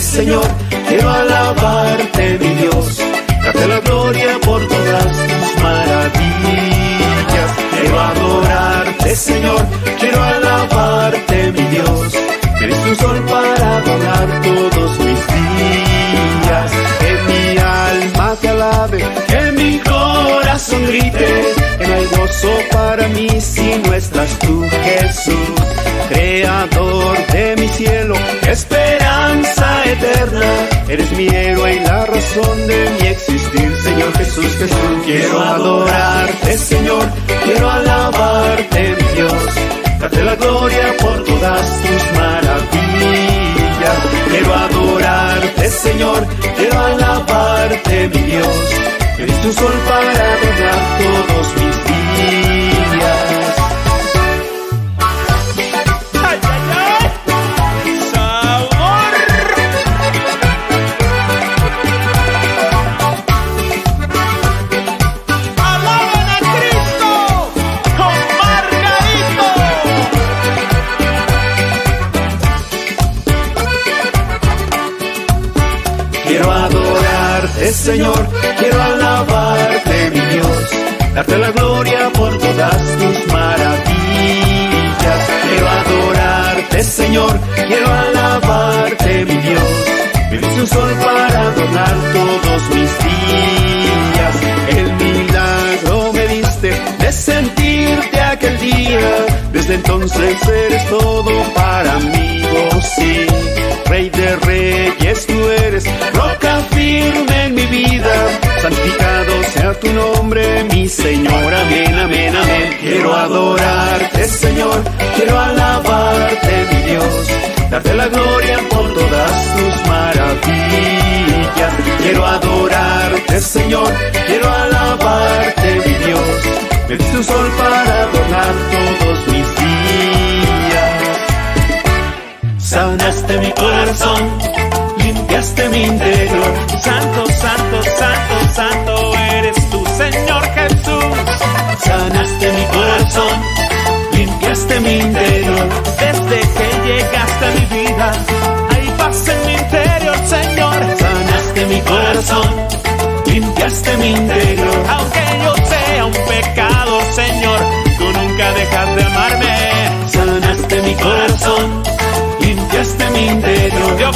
Señor, quiero alabarte, mi Dios. Darte la gloria por todas tus maravillas. Quiero adorarte, Señor, quiero alabarte, mi Dios. Eres un sol para adornar todos mis días. Que mi alma te alabe, que mi corazón grite. Que no hay gozo para mí si no estás tú, Jesús. Creador de mi cielo, eterna. Eres mi héroe y la razón de mi existir, Señor Jesús, Jesús. Quiero adorarte, Señor, quiero alabarte, mi Dios. Darte la gloria por todas tus maravillas. Quiero adorarte, Señor, quiero alabarte, mi Dios. Eres tu sol para adornar todos mis días. Quiero adorarte, Señor, quiero alabarte, mi Dios, darte la gloria por todas tus maravillas. Quiero adorarte, Señor, quiero alabarte, mi Dios. Me diste un sol para adornar todos mis días. El milagro me diste de sentirte aquel día. Desde entonces eres todo para tu nombre, mi Señor. Amén, amén, amén. Quiero adorarte, Señor. Quiero alabarte, mi Dios. Darte la gloria por todas tus maravillas. Quiero adorarte, Señor. Quiero alabarte, mi Dios. Me diste un sol para adornar todos mis días. Sanaste mi corazón, limpiaste mi interior. Santo, santo, limpiaste mi interior. Aunque yo sea un pecador, Señor, tú nunca dejas de amarme. Sanaste mi corazón, limpiaste mi interior. Yo